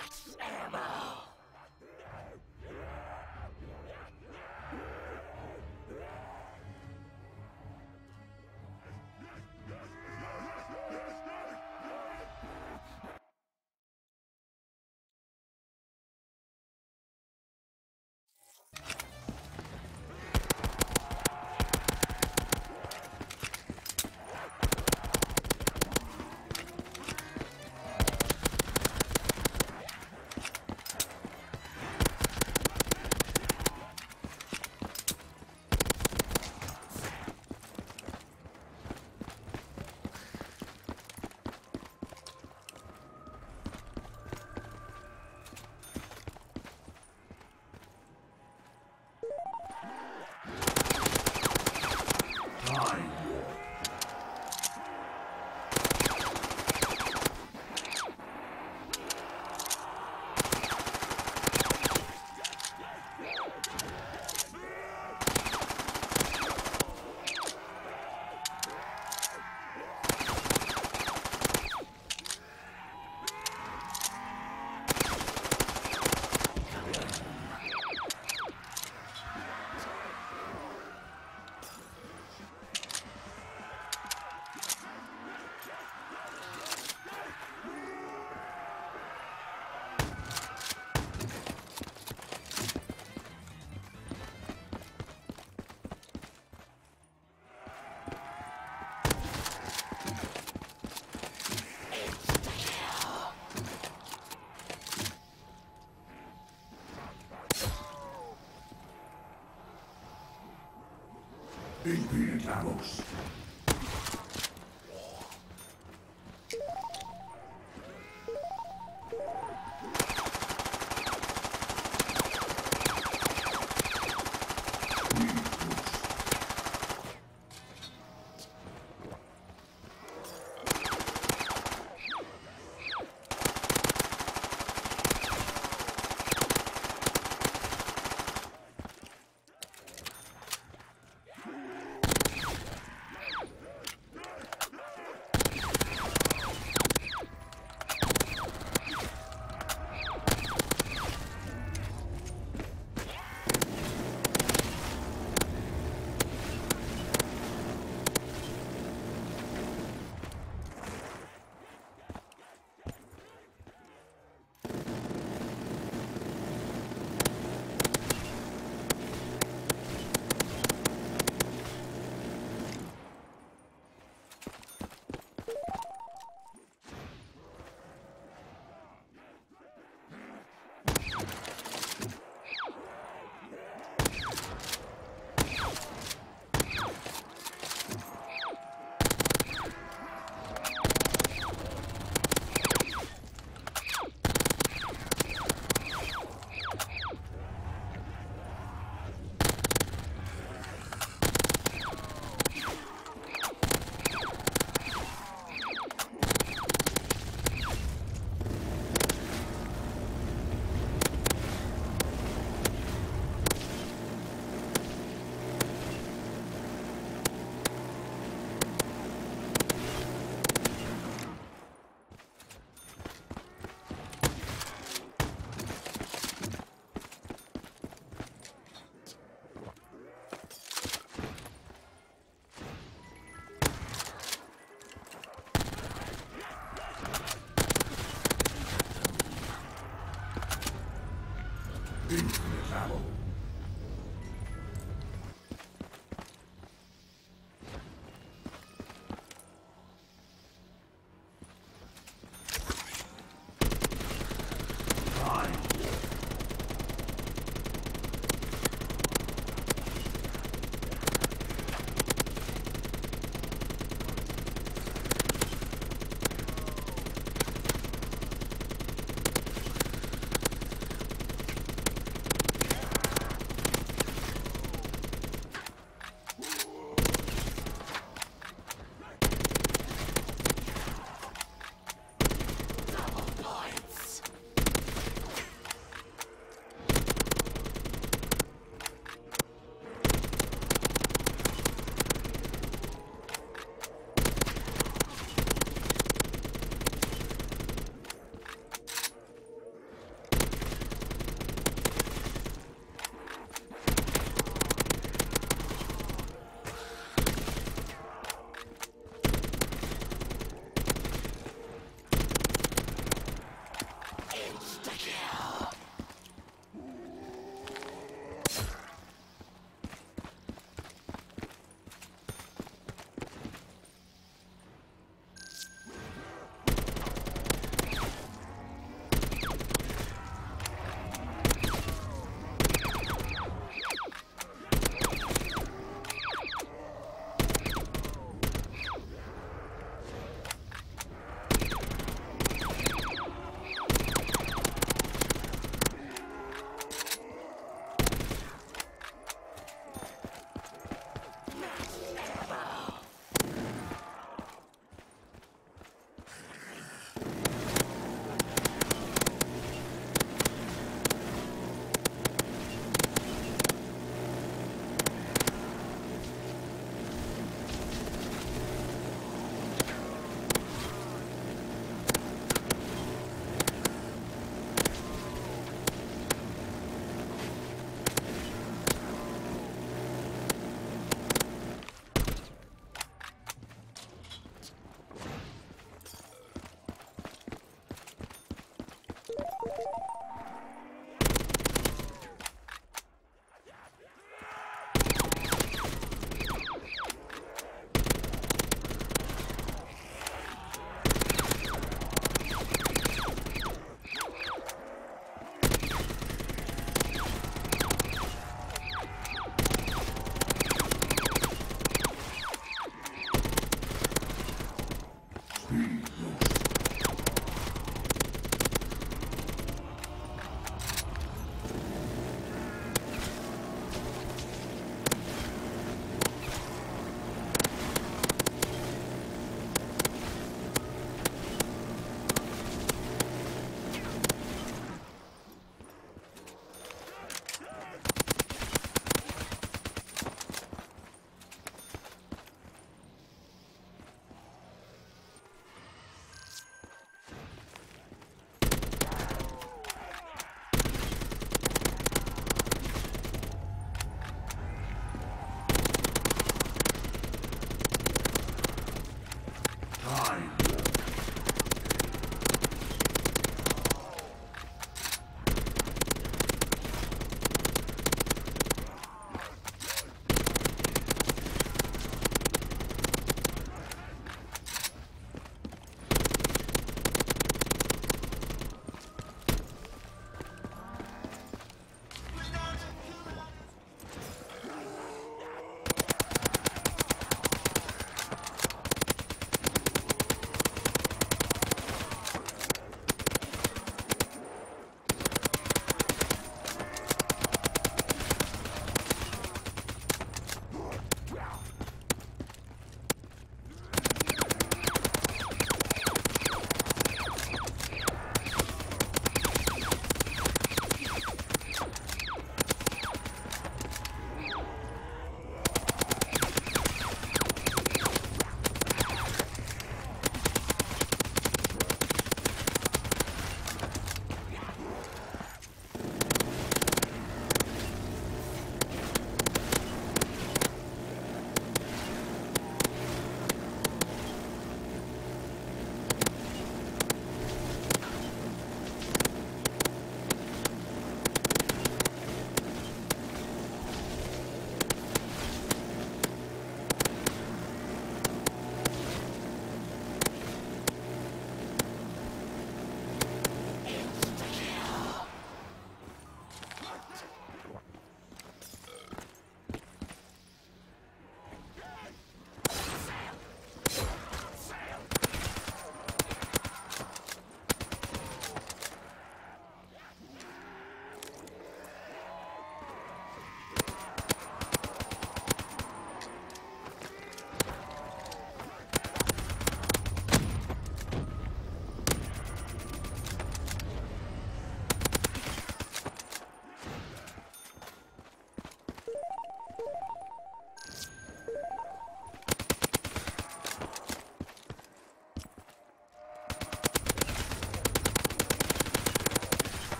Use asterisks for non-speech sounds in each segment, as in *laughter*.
Infiltramos. vamos.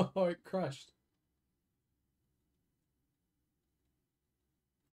*laughs* Oh, it crashed.